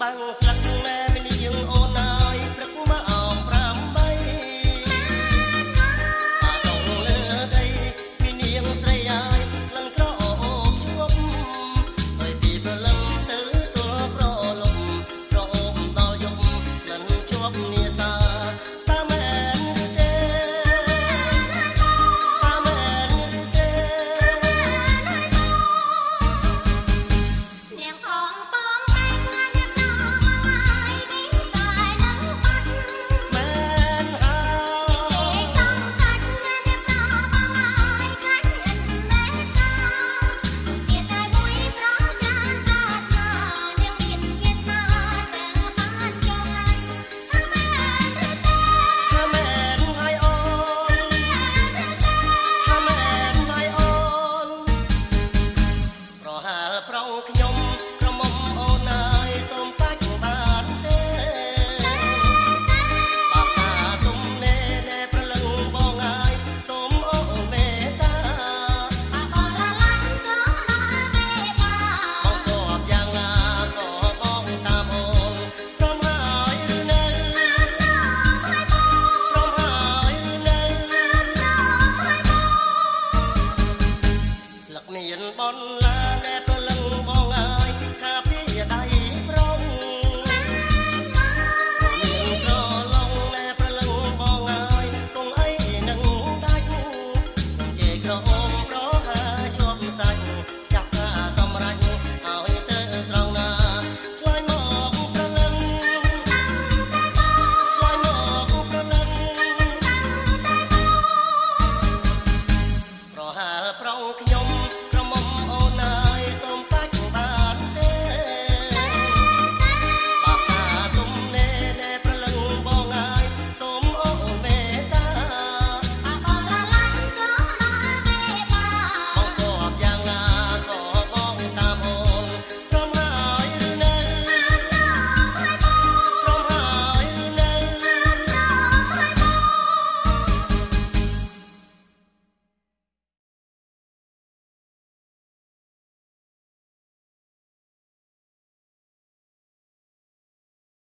បើស្លឹកណាមានយើងអូ មានបនឡាដែលព្រលឹងបងអើ